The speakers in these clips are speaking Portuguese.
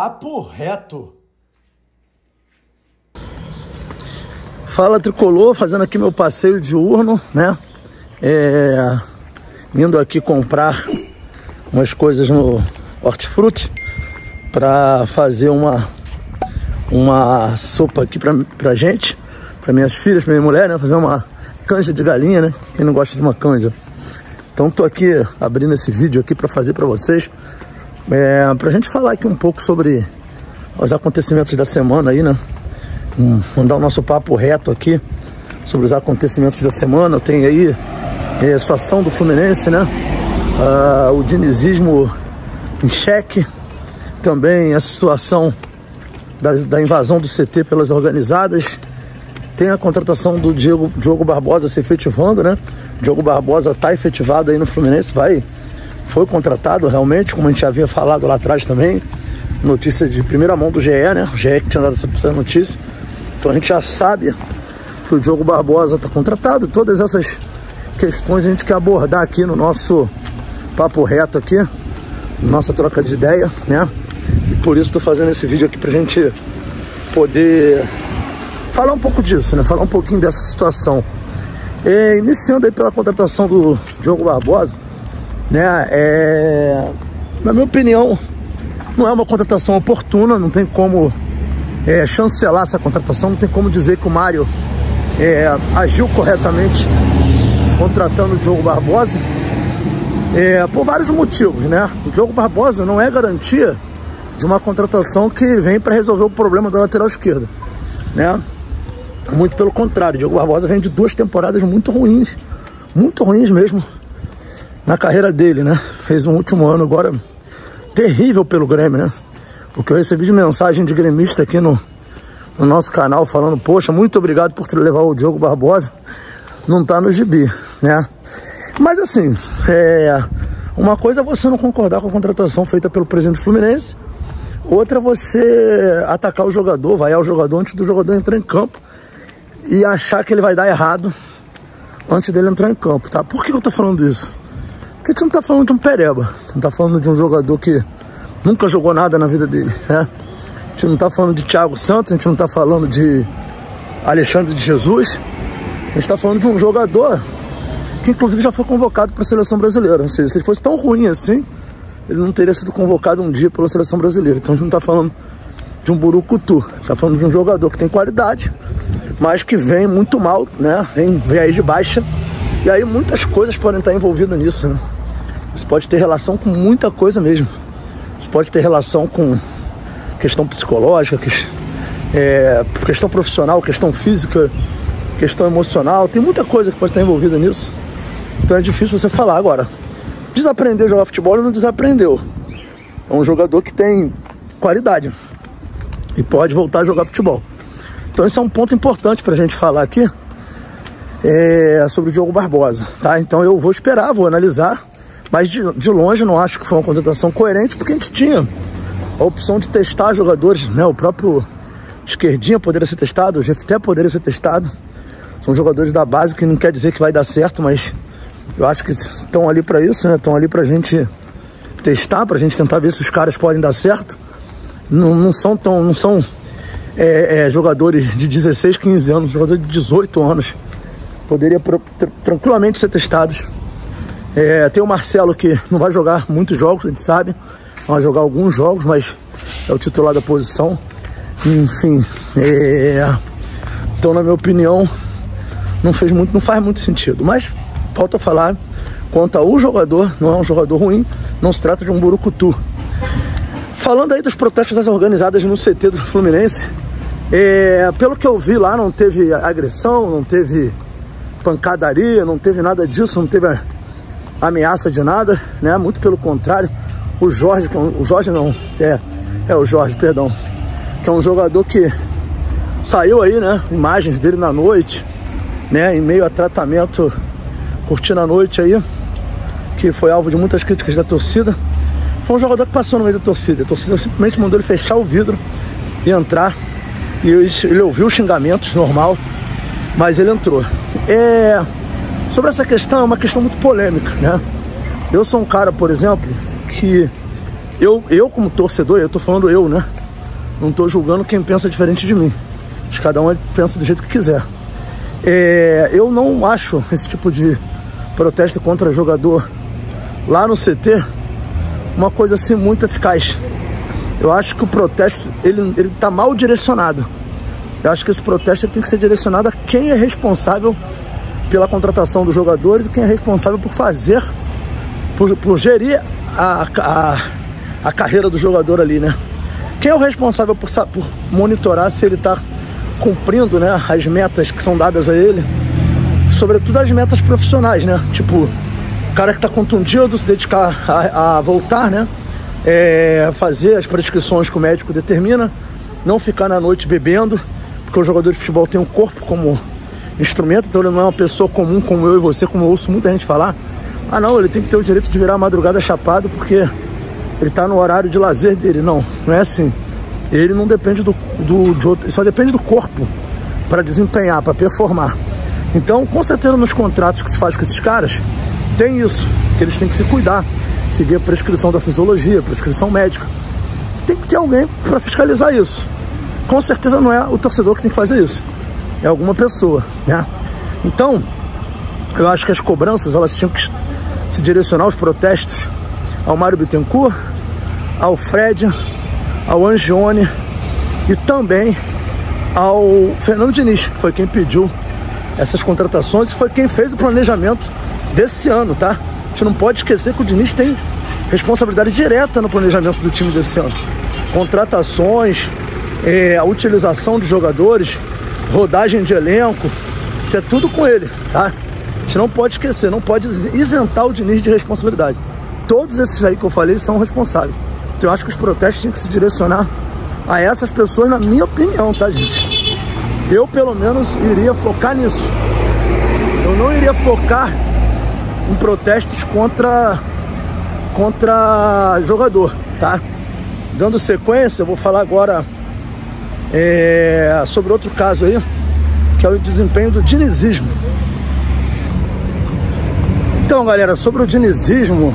Papo reto. Fala tricolor, fazendo aqui meu passeio diurno, né? É, indo aqui comprar umas coisas no hortifruti para fazer uma uma sopa aqui pra, pra gente, pra minhas filhas, pra minha mulher, né? Fazer uma canja de galinha, né? Quem não gosta de uma canja. Então tô aqui abrindo esse vídeo aqui para fazer para vocês, é, pra gente falar aqui um pouco sobre os acontecimentos da semana aí, né? Um, mandar o nosso papo reto aqui sobre os acontecimentos da semana. Tenho aí é, a situação do Fluminense, né? Ah, o dinizismo em xeque, também a situação da, da, invasão do CT pelas organizadas. Tem a contratação do Diego, Diogo Barbosa se efetivando, né? Diogo Barbosa está efetivado aí no Fluminense, vai, foi contratado realmente, como a gente já havia falado lá atrás também. Notícia de primeira mão do GE, né? O GE que tinha dado essa notícia. Então a gente já sabe que o Diogo Barbosa está contratado. Todas essas questões a gente quer abordar aqui no nosso papo reto aqui, nossa troca de ideia, né? por isso estou fazendo esse vídeo aqui para a gente poder falar um pouco disso, né? Falar um pouquinho dessa situação. E, iniciando aí pela contratação do Diogo Barbosa, né? É, na minha opinião, não é uma contratação oportuna, não tem como é, chancelar essa contratação, não tem como dizer que o Mário é, agiu corretamente contratando o Diogo Barbosa. É, por vários motivos, né? O Diogo Barbosa não é garantia de uma contratação que vem para resolver o problema da lateral esquerda, né? Muito pelo contrário, Diogo Barbosa vem de duas temporadas muito ruins, muito ruins mesmo na carreira dele, né? Fez um último ano agora terrível pelo Grêmio, né? O que eu recebi de mensagem de gremista aqui no, no nosso canal falando, poxa, muito obrigado por levar o Diogo Barbosa, não tá no gibi, né? Mas assim, é, uma coisa é você não concordar com a contratação feita pelo presidente Fluminense, Outra é você atacar o jogador, vaiar o jogador antes do jogador entrar em campo e achar que ele vai dar errado antes dele entrar em campo, tá? Por que eu tô falando isso? Porque a gente não tá falando de um pereba, a gente tá falando de um jogador que nunca jogou nada na vida dele, né? A gente não tá falando de Thiago Santos, a gente não tá falando de Alexandre de Jesus, a gente tá falando de um jogador que inclusive já foi convocado para a seleção brasileira, ou seja, se ele fosse tão ruim assim, ele não teria sido convocado um dia pela seleção brasileira. Então a gente não está falando de um burucutu, está falando de um jogador que tem qualidade, mas que vem muito mal, né? Vem, vem aí de baixa. E aí muitas coisas podem estar envolvidas nisso, né? Isso pode ter relação com muita coisa mesmo. Isso pode ter relação com questão psicológica, que, é, questão profissional, questão física, questão emocional. Tem muita coisa que pode estar envolvida nisso. Então é difícil você falar agora desaprender a jogar futebol, não desaprendeu. É um jogador que tem qualidade e pode voltar a jogar futebol. Então esse é um ponto importante para a gente falar aqui é, sobre o Diogo Barbosa, tá? Então eu vou esperar, vou analisar, mas de, de longe não acho que foi uma contratação coerente porque a gente tinha a opção de testar jogadores, né? O próprio Esquerdinha poderia ser testado, o GFT poderia ser testado. São jogadores da base que não quer dizer que vai dar certo, mas eu acho que estão ali para isso, né? Estão ali para a gente testar, para a gente tentar ver se os caras podem dar certo. Não, não são tão, não são é, é, jogadores de 16, 15 anos, jogadores de 18 anos. Poderia tranquilamente ser testados. É, tem o Marcelo que não vai jogar muitos jogos, a gente sabe. Vai jogar alguns jogos, mas é o titular da posição. Enfim, é... então na minha opinião não fez muito, não faz muito sentido. Mas volto a falar, quanto ao jogador, não é um jogador ruim, não se trata de um burucutu. Falando aí dos protestos organizadas no CT do Fluminense, é, pelo que eu vi lá, não teve agressão, não teve pancadaria, não teve nada disso, não teve ameaça de nada, né? Muito pelo contrário, o Jorge, é o Jorge não, é, é o Jorge, perdão, que é um jogador que saiu aí, né? Imagens dele na noite, né? Em meio a tratamento curtindo a noite aí, que foi alvo de muitas críticas da torcida. Foi um jogador que passou no meio da torcida. A torcida simplesmente mandou ele fechar o vidro e entrar. E ele ouviu os xingamentos, normal, mas ele entrou. É... Sobre essa questão, é uma questão muito polêmica, né? Eu sou um cara, por exemplo, que eu, eu como torcedor, eu tô falando eu, né? Não tô julgando quem pensa diferente de mim. Mas cada um pensa do jeito que quiser. É, eu não acho esse tipo de protesto contra jogador lá no CT uma coisa assim muito eficaz. Eu acho que o protesto ele, ele tá mal direcionado. Eu acho que esse protesto tem que ser direcionado a quem é responsável pela contratação dos jogadores e quem é responsável por fazer, por, por gerir a, a, a carreira do jogador ali, né? Quem é o responsável por, por monitorar se ele está cumprindo né, as metas que são dadas a ele, sobretudo as metas profissionais, né? Tipo, o cara que está contundido, se dedicar a, a voltar, né? É, fazer as prescrições que o médico determina, não ficar na noite bebendo, porque o jogador de futebol tem um corpo como instrumento, então ele não é uma pessoa comum como eu e você, como eu ouço muita gente falar. Ah não, ele tem que ter o direito de virar a madrugada chapado porque ele está no horário de lazer dele. Não, não é assim. Ele não depende do, do de outro, só depende do corpo para desempenhar, para performar. Então, com certeza nos contratos que se faz com esses caras, tem isso, que eles têm que se cuidar, seguir a prescrição da fisiologia, prescrição médica. Tem que ter alguém para fiscalizar isso com certeza não é o torcedor que tem que fazer isso. É alguma pessoa, né? Então, eu acho que as cobranças, elas tinham que se direcionar aos protestos ao Mário Bittencourt, ao Fred, ao Angione e também ao Fernando Diniz, que foi quem pediu essas contratações e foi quem fez o planejamento desse ano, tá? A gente não pode esquecer que o Diniz tem responsabilidade direta no planejamento do time desse ano. Contratações, é, a utilização de jogadores, rodagem de elenco, isso é tudo com ele, tá? A gente não pode esquecer, não pode isentar o Diniz de responsabilidade. Todos esses aí que eu falei são responsáveis. Então eu acho que os protestos têm que se direcionar a essas pessoas, na minha opinião, tá, gente? Eu, pelo menos, iria focar nisso. Eu não iria focar em protestos contra, contra jogador, tá? Dando sequência, eu vou falar agora é, sobre outro caso aí, que é o desempenho do dinizismo. Então, galera, sobre o dinizismo,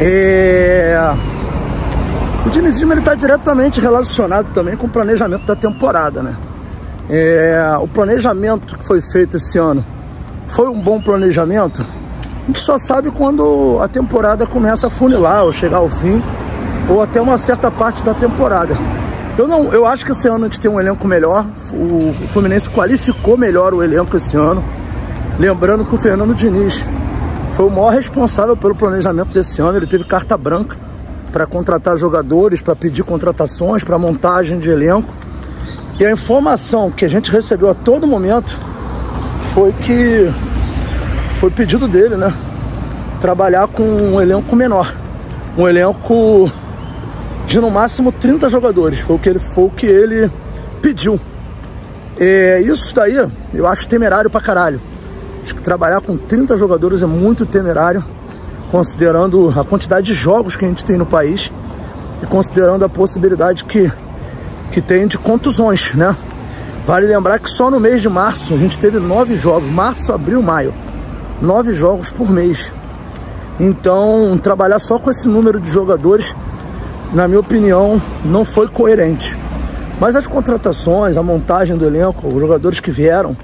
é... o dinizismo está diretamente relacionado também com o planejamento da temporada, né? É... O planejamento que foi feito esse ano foi um bom planejamento? A gente só sabe quando a temporada começa a funilar ou chegar ao fim, ou até uma certa parte da temporada. Eu não, eu acho que esse ano a gente tem um elenco melhor. O, Fluminense qualificou melhor o elenco esse ano. Lembrando que o Fernando Diniz foi o maior responsável pelo planejamento desse ano. Ele teve carta branca para contratar jogadores, para pedir contratações, para montagem de elenco. E a informação que a gente recebeu a todo momento foi que foi pedido dele, né? Trabalhar com um elenco menor. Um elenco de no máximo 30 jogadores. Foi o que ele, foi o que ele pediu. É, isso daí eu acho temerário pra caralho. Acho que trabalhar com 30 jogadores é muito temerário, considerando a quantidade de jogos que a gente tem no país e considerando a possibilidade que, que tem de contusões, né? Vale lembrar que só no mês de março a gente teve nove jogos, março, abril, maio, nove jogos por mês. Então, trabalhar só com esse número de jogadores na minha opinião, não foi coerente. Mas as contratações, a montagem do elenco, os jogadores que vieram,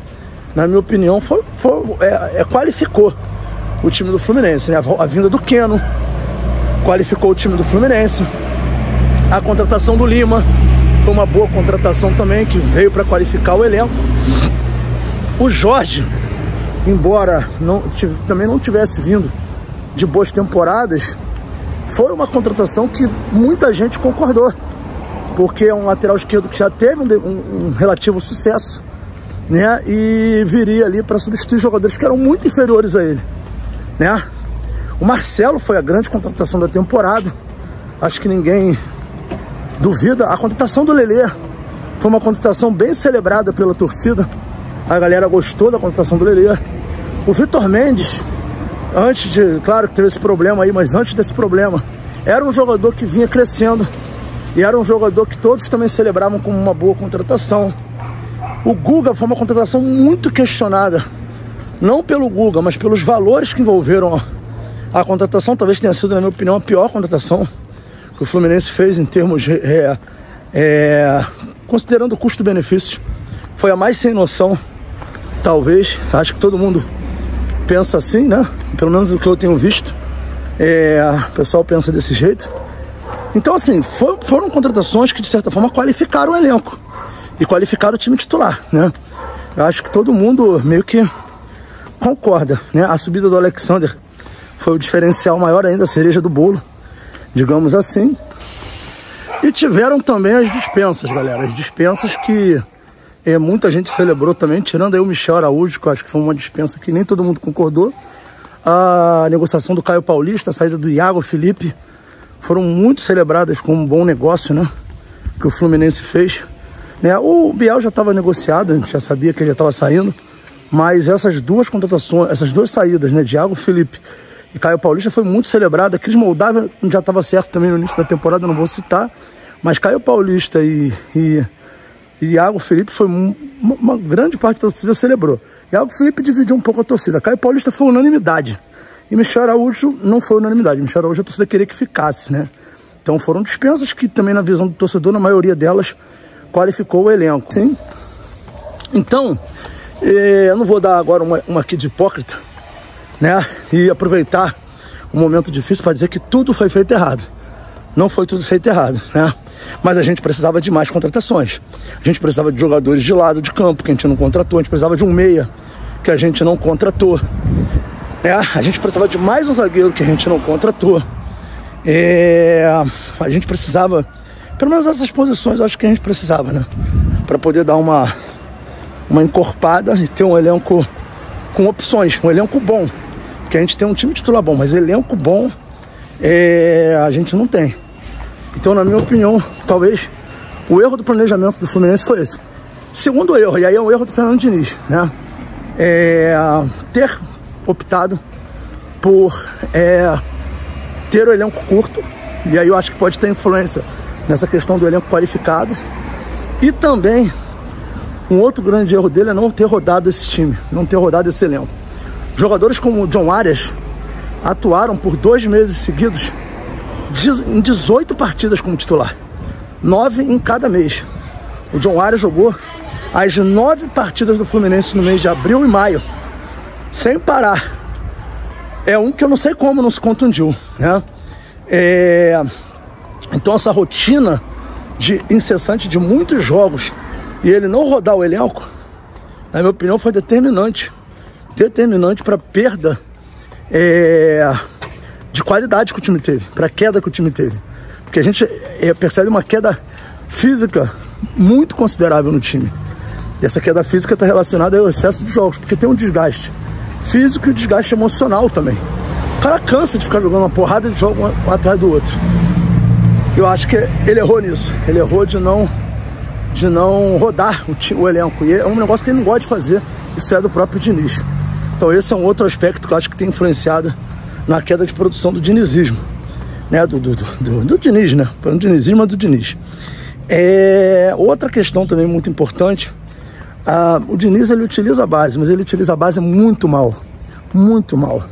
na minha opinião, foi, foi é, é, qualificou o time do Fluminense. Né? A, a vinda do Keno qualificou o time do Fluminense. A contratação do Lima foi uma boa contratação também, que veio para qualificar o elenco. O Jorge, embora não, também não tivesse vindo de boas temporadas, foi uma contratação que muita gente concordou, porque é um lateral esquerdo que já teve um, um, um relativo sucesso, né? E viria ali para substituir jogadores que eram muito inferiores a ele, né? O Marcelo foi a grande contratação da temporada, acho que ninguém duvida. A contratação do Lelê foi uma contratação bem celebrada pela torcida, a galera gostou da contratação do Lelê. O Vitor Mendes antes de, claro que teve esse problema aí, mas antes desse problema, era um jogador que vinha crescendo e era um jogador que todos também celebravam como uma boa contratação. O Guga foi uma contratação muito questionada, não pelo Guga, mas pelos valores que envolveram a contratação. Talvez tenha sido, na minha opinião, a pior contratação que o Fluminense fez em termos é, é, considerando o custo-benefício, foi a mais sem noção, talvez. Acho que todo mundo pensa assim, né? Pelo menos o que eu tenho visto. É, o pessoal pensa desse jeito. Então, assim, for, foram contratações que, de certa forma, qualificaram o elenco e qualificaram o time titular, né? Eu acho que todo mundo meio que concorda, né? A subida do Alexander foi o diferencial maior ainda, a cereja do bolo, digamos assim. E tiveram também as dispensas, galera. As dispensas que é, muita gente celebrou também, tirando aí o Michel Araújo, que eu acho que foi uma dispensa que nem todo mundo concordou. A negociação do Caio Paulista, a saída do Iago Felipe, foram muito celebradas como um bom negócio, né? Que o Fluminense fez. Né? O Biel já estava negociado, a gente já sabia que ele já estava saindo. Mas essas duas contratações, essas duas saídas, né? Iago Felipe e Caio Paulista foi muito celebrada. Cris Moldávia já estava certo também no início da temporada, não vou citar. Mas Caio Paulista e, e, e Iago Felipe foi uma, uma, grande parte da torcida celebrou. Iago Felipe dividiu um pouco a torcida. Caio Paulista foi unanimidade. E Michel Araújo não foi unanimidade. Michel Araújo a torcida queria que ficasse, né? Então foram dispensas que também na visão do torcedor, na maioria delas, qualificou o elenco. Sim. Então, eh, eu não vou dar agora uma, uma aqui de hipócrita, né? E aproveitar um momento difícil para dizer que tudo foi feito errado. Não foi tudo feito errado, né? Mas a gente precisava de mais contratações. A gente precisava de jogadores de lado de campo que a gente não contratou. A gente precisava de um meia que a gente não contratou. É, a gente precisava de mais um zagueiro que a gente não contratou. É, a gente precisava, pelo menos essas posições, eu acho que a gente precisava, né? Para poder dar uma, uma encorpada e ter um elenco com opções, um elenco bom. Porque a gente tem um time titular bom, mas elenco bom é, a gente não tem. Então, na minha opinião, talvez o erro do planejamento do Fluminense foi esse. Segundo erro, e aí é um erro do Fernando Diniz, né? É, ter optado por é, ter o elenco curto, e aí eu acho que pode ter influência nessa questão do elenco qualificado. E também, um outro grande erro dele é não ter rodado esse time, não ter rodado esse elenco. Jogadores como o John Arias atuaram por dois meses seguidos em 18 partidas como titular. Nove em cada mês. O John Arias jogou as nove partidas do Fluminense no mês de abril e maio, sem parar. É um que eu não sei como não se contundiu, né? É... Então essa rotina de incessante de muitos jogos e ele não rodar o elenco, na minha opinião, foi determinante determinante para perda é, de qualidade que o time teve, para a queda que o time teve. Porque a gente é, percebe uma queda física muito considerável no time. E essa queda física está relacionada ao excesso de jogos, porque tem um desgaste físico e um desgaste emocional também. O cara cansa de ficar jogando uma porrada de jogo um atrás do outro. Eu acho que ele errou nisso. Ele errou de não, de não rodar o, o elenco. E é um negócio que ele não gosta de fazer. Isso é do próprio Diniz. Então esse é um outro aspecto que eu acho que tem influenciado na queda de produção do dinizismo. Né? Do, do, do, do Diniz, né? Não dinizismo, mas do Diniz. É, outra questão também muito importante, o Diniz ele utiliza a base, mas ele utiliza a base muito mal. Muito mal.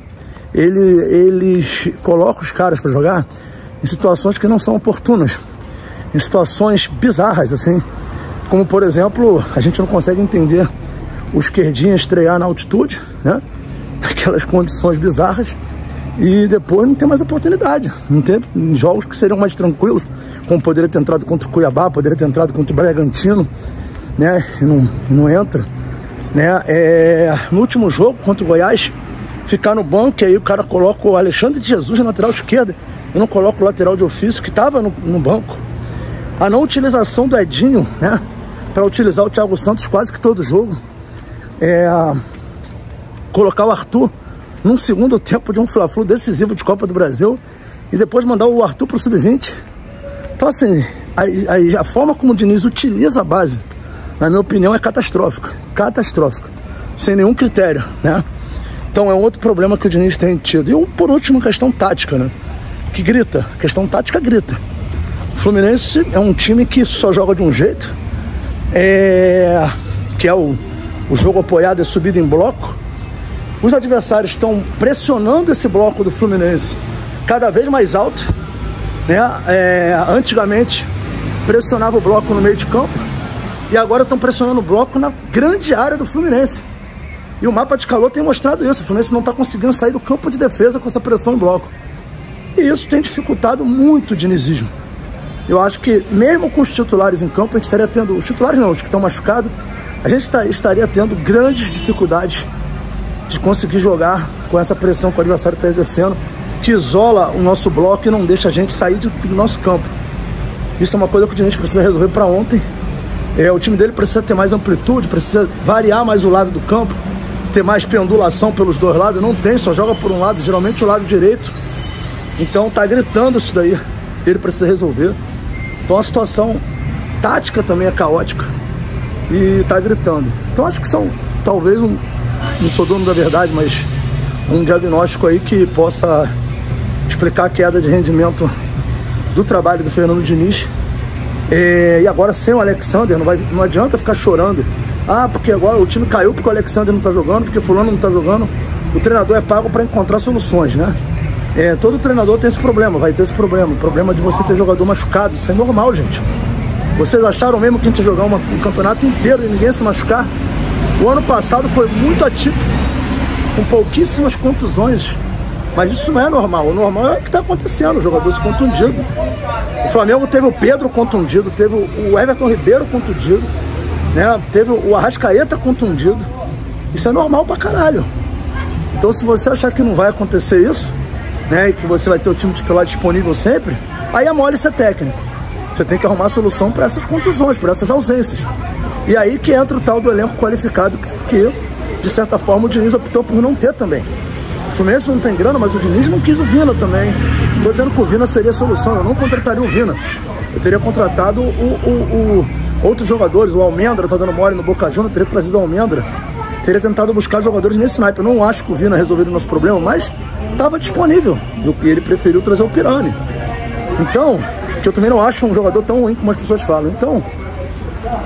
Ele, ele coloca os caras para jogar em situações que não são oportunas. Em situações bizarras, assim. Como, por exemplo, a gente não consegue entender o esquerdinha estrear na altitude, né? Aquelas condições bizarras. E depois não tem mais oportunidade. Não tem jogos que seriam mais tranquilos, como poderia ter entrado contra o Cuiabá, poderia ter entrado contra o Bragantino, né? E não, não entra. Né? É, no último jogo contra o Goiás, ficar no banco, e aí o cara coloca o Alexandre de Jesus na lateral esquerda e não coloca o lateral de ofício que estava no, no banco. A não utilização do Edinho, né? Para utilizar o Thiago Santos quase que todo jogo é, colocar o Arthur num segundo tempo de um Fla-Flu decisivo de Copa do Brasil e depois mandar o Arthur para o Sub-20. Então, assim, a, a, a, forma como o Diniz utiliza a base, na minha opinião, é catastrófica. Catastrófica. Sem nenhum critério, né? Então é outro problema que o Diniz tem tido. E por último, questão tática, né? Que grita. A questão tática grita. O Fluminense é um time que só joga de um jeito. É... Que é o o jogo apoiado é subido em bloco. Os adversários estão pressionando esse bloco do Fluminense cada vez mais alto. Né? É, antigamente pressionava o bloco no meio de campo e agora estão pressionando o bloco na grande área do Fluminense. E o mapa de calor tem mostrado isso. O Fluminense não está conseguindo sair do campo de defesa com essa pressão em bloco. E isso tem dificultado muito o dinizismo. Eu acho que mesmo com os titulares em campo, a gente estaria tendo... Os titulares não, os que estão machucados, a gente tá, estaria tendo grandes dificuldades de conseguir jogar com essa pressão que o adversário está exercendo, que isola o nosso bloco e não deixa a gente sair do nosso campo. Isso é uma coisa que o Diniz precisa resolver para ontem. É, o time dele precisa ter mais amplitude, precisa variar mais o lado do campo, ter mais pendulação pelos dois lados. Não tem, só joga por um lado, geralmente o lado direito. Então tá gritando isso daí. Ele precisa resolver. Então a situação tática também é caótica. E tá gritando. Então acho que são talvez um. Não sou dono da verdade, mas um diagnóstico aí que possa explicar a queda de rendimento do trabalho do Fernando Diniz. É, e agora sem o Alexander, não, vai, não adianta ficar chorando. Ah, porque agora o time caiu porque o Alexander não tá jogando, porque fulano não tá jogando. O treinador é pago para encontrar soluções, né? É, todo treinador tem esse problema, vai ter esse problema. O problema de você ter jogador machucado, isso é normal, gente. Vocês acharam mesmo que a gente ia jogar uma, um campeonato inteiro e ninguém se machucar? O ano passado foi muito atípico, com pouquíssimas contusões. Mas isso não é normal. O normal é o que está acontecendo, o jogador se contundido. O Flamengo teve o Pedro contundido, teve o Everton Ribeiro contundido, né? teve o Arrascaeta contundido. Isso é normal pra caralho. Então se você achar que não vai acontecer isso, né? E que você vai ter o time titular disponível sempre, aí é mole ser técnico. Você tem que arrumar solução para essas contusões, para essas ausências. E aí que entra o tal do elenco qualificado que, de certa forma, o Diniz optou por não ter também. Fluminense não tem grana, mas o Diniz não quis o Vina também. Estou dizendo que o Vina seria a solução. Eu não contrataria o Vina. Eu teria contratado o, o, o outros jogadores. O Almendra tá dando mole no Boca Juniors. Teria trazido o Almendra. Teria tentado buscar jogadores nesse naipe. Eu não acho que o Vina resolveria o nosso problema, mas estava disponível. E ele preferiu trazer o Pirani. Então, que eu também não acho um jogador tão ruim como as pessoas falam. Então,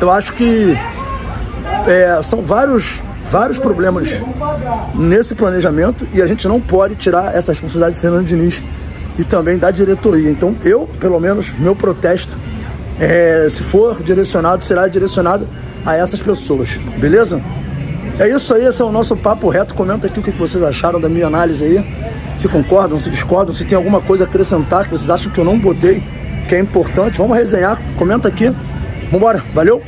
eu acho que é, são vários vários problemas nesse planejamento e a gente não pode tirar essa responsabilidade de Fernando Diniz e também da diretoria. Então, eu, pelo menos, meu protesto, é, se for direcionado, será direcionado a essas pessoas, beleza? É isso aí, esse é o nosso papo reto. Comenta aqui o que vocês acharam da minha análise aí. Se concordam, se discordam, se tem alguma coisa a acrescentar que vocês acham que eu não botei, que é importante. Vamos resenhar, comenta aqui. Vambora, valeu!